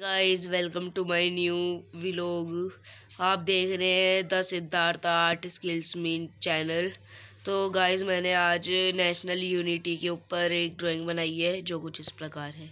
Guys welcome to my new vlog आप देख रहे हैं the Siddharth art skills mean channel तो गाइस मैंने आज नेशनल यूनिटी के ऊपर एक ड्राइंग बनाई है, जो कुछ इस प्रकार है।